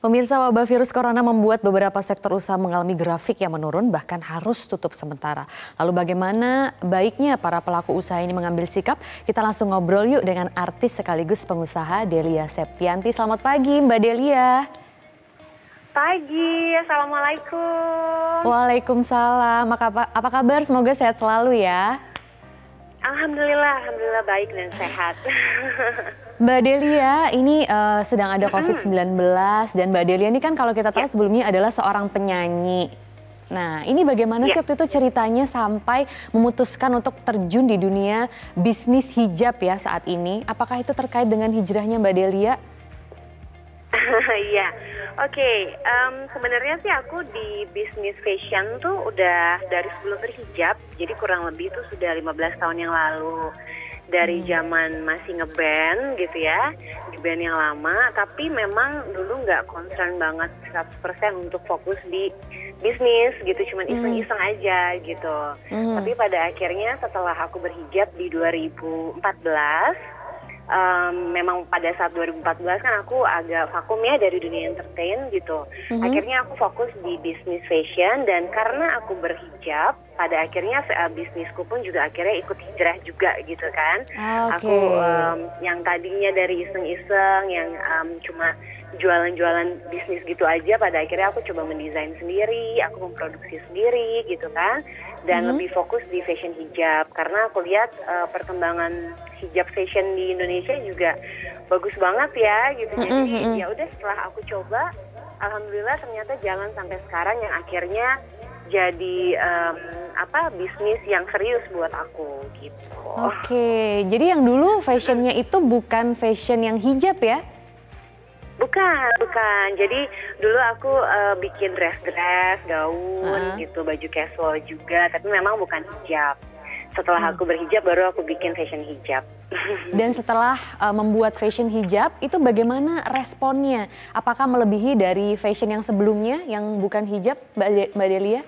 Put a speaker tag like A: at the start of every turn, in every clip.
A: Pemirsa wabah virus corona membuat beberapa sektor usaha mengalami grafik yang menurun bahkan harus tutup sementara. Lalu bagaimana baiknya para pelaku usaha ini mengambil sikap? Kita langsung ngobrol yuk dengan artis sekaligus pengusaha Delia Septianti. Selamat pagi Mbak Delia.
B: Pagi, Assalamualaikum.
A: Waalaikumsalam. Apa, apa kabar? Semoga sehat selalu ya.
B: Alhamdulillah, Alhamdulillah baik dan sehat.
A: Mbak Delia, ini uh, sedang ada COVID-19 dan Mbak Delia ini kan kalau kita tahu ya. sebelumnya adalah seorang penyanyi. Nah, ini bagaimana ya. sih waktu itu ceritanya sampai memutuskan untuk terjun di dunia bisnis hijab ya saat ini? Apakah itu terkait dengan hijrahnya Mbak Delia?
B: Iya, oke. Okay. Um, sebenarnya sih aku di bisnis fashion tuh udah dari sebelum berhijab, jadi kurang lebih itu sudah 15 tahun yang lalu dari hmm. zaman masih ngeband gitu ya di band yang lama tapi memang dulu nggak concern banget 100% untuk fokus di bisnis gitu cuman hmm. iseng-iseng aja gitu hmm. tapi pada akhirnya setelah aku berhijab di 2014 um, memang pada saat 2014 kan aku agak vakum ya dari dunia entertain gitu. Mm-hmm. Akhirnya aku fokus di bisnis fashion dan karena aku berhijab, pada akhirnya uh, bisnisku pun juga akhirnya ikut hijrah juga gitu kan. Okay. Aku um, yang tadinya dari iseng-iseng yang um, cuma jualan-jualan bisnis gitu aja pada akhirnya aku coba mendesain sendiri, aku memproduksi sendiri gitu kan dan hmm. lebih fokus di fashion hijab karena aku lihat uh, perkembangan hijab fashion di Indonesia juga bagus banget ya gitu. Jadi hmm, ya udah setelah aku coba alhamdulillah ternyata jalan sampai sekarang yang akhirnya jadi um, apa bisnis yang serius buat aku gitu.
A: Oke, jadi yang dulu fashionnya itu bukan fashion yang hijab ya?
B: Bukan, bukan. Jadi dulu aku uh, bikin dress-dress, gaun uh -huh. gitu, baju casual juga, tapi memang bukan hijab. Setelah hmm. aku berhijab baru aku bikin fashion hijab.
A: Dan setelah uh, membuat fashion hijab itu bagaimana responnya? Apakah melebihi dari fashion yang sebelumnya yang bukan hijab, Mbak Delia?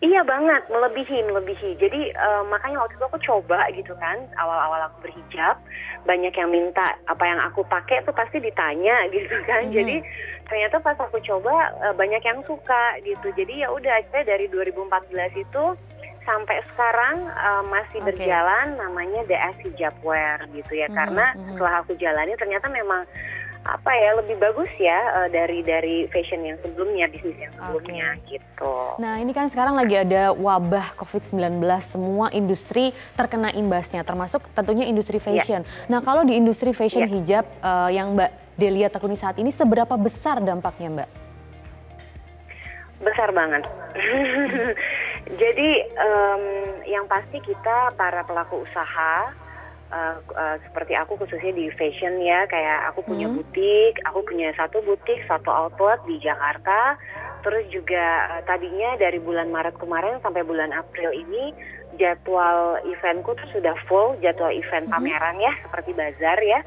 B: Iya banget, melebihi, melebihi. Jadi uh, makanya waktu itu aku coba gitu kan, awal-awal aku berhijab, banyak yang minta apa yang aku pakai tuh pasti ditanya gitu kan. Hmm. Jadi ternyata pas aku coba uh, banyak yang suka gitu. Jadi ya udah akhirnya dari 2014 itu sampai sekarang uh, masih okay. berjalan namanya DS Hijabwear gitu ya. Hmm. Karena setelah aku jalani ternyata memang apa ya lebih bagus ya uh, dari dari fashion yang sebelumnya bisnis yang sebelumnya okay. gitu.
A: Nah ini kan sekarang lagi ada wabah COVID-19 semua industri terkena imbasnya termasuk tentunya industri iya. fashion. Yeah. Nah kalau di industri fashion yeah. hijab uh, yang Mbak Delia tekuni saat ini seberapa besar dampaknya Mbak?
B: Besar banget. Jadi um, yang pasti kita para pelaku usaha uh, uh, seperti aku khususnya di fashion ya kayak aku punya hmm. butik aku punya satu butik satu outlet di Jakarta terus juga uh, tadinya dari bulan Maret kemarin sampai bulan April ini jadwal eventku tuh sudah full jadwal event hmm. pameran ya seperti bazar ya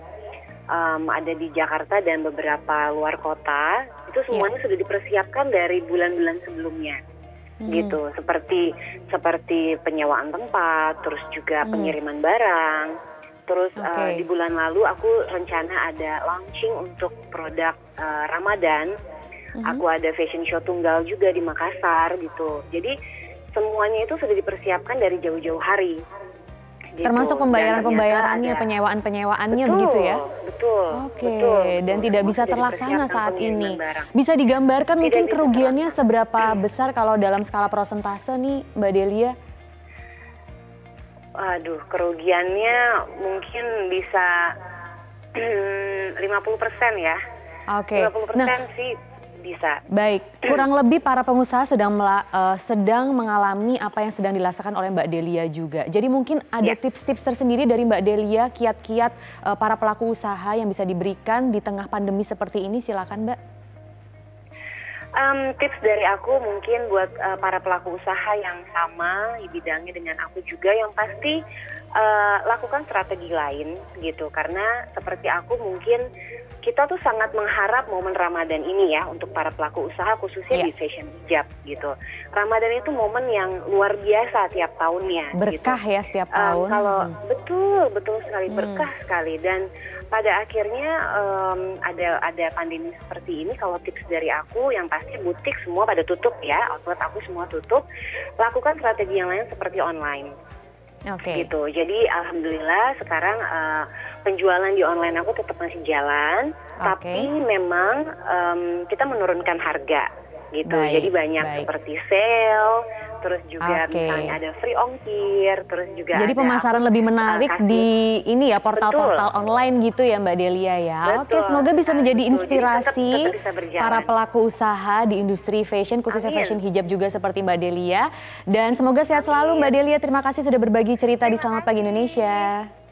B: um, ada di Jakarta dan beberapa luar kota itu iya. semuanya yeah. sudah dipersiapkan dari bulan-bulan sebelumnya hmm. gitu seperti seperti penyewaan tempat terus juga hmm. pengiriman barang Terus okay. uh, di bulan lalu aku rencana ada launching untuk produk uh, Ramadan. Mm-hmm. Aku ada fashion show tunggal juga di Makassar gitu. Jadi semuanya itu sudah dipersiapkan dari jauh-jauh hari.
A: Gitu. Termasuk pembayaran-pembayarannya, penyewaan-penyewaannya begitu ya?
B: Betul.
A: Oke, okay. dan tidak bisa terlaksana saat ini. Bisa digambarkan tidak mungkin kerugiannya seberapa besar kalau dalam skala prosentase nih Mbak Delia?
B: Aduh, kerugiannya mungkin bisa 50 persen ya.
A: Oke.
B: Okay. 50 persen nah, sih bisa.
A: Baik, kurang lebih para pengusaha sedang uh, sedang mengalami apa yang sedang dirasakan oleh Mbak Delia juga. Jadi mungkin ada ya. tips-tips ya. tersendiri dari Mbak Delia, kiat-kiat uh, para pelaku usaha yang bisa diberikan di tengah pandemi seperti ini, silakan Mbak.
B: Um, tips dari aku mungkin buat uh, para pelaku usaha yang sama di bidangnya dengan aku juga yang pasti uh, lakukan strategi lain gitu. Karena seperti aku mungkin kita tuh sangat mengharap momen Ramadan ini ya untuk para pelaku usaha khususnya
A: Iya.
B: di fashion hijab gitu. Ramadan itu momen yang luar biasa tiap tahunnya.
A: Berkah
B: gitu.
A: ya setiap
B: Um,
A: tahun.
B: kalau
A: Hmm.
B: betul betul sekali
A: Hmm.
B: berkah sekali dan pada akhirnya um, ada ada pandemi seperti ini kalau tips dari aku yang pasti butik semua pada tutup ya outlet aku semua tutup lakukan strategi yang lain seperti online
A: Oke.
B: gitu. Jadi alhamdulillah sekarang uh, penjualan di online aku tetap masih jalan,
A: Oke.
B: tapi memang um, kita menurunkan harga gitu.
A: Baik,
B: Jadi banyak
A: baik.
B: seperti sale, terus juga
A: Oke.
B: misalnya ada free ongkir, terus juga
A: Jadi
B: ada
A: pemasaran lebih
B: uh,
A: menarik
B: kasih-
A: di ini ya portal-portal online gitu ya Mbak Delia ya. Oke,
B: Betul.
A: semoga bisa
B: Nah,
A: menjadi
B: betul.
A: Inspirasi
B: tetap- tetap bisa
A: para pelaku usaha di industri fashion khususnya
B: Amin.
A: fashion hijab juga seperti Mbak Delia. Dan semoga sehat selalu Mbak Delia. Terima kasih sudah berbagi cerita di Selamat Pagi Indonesia.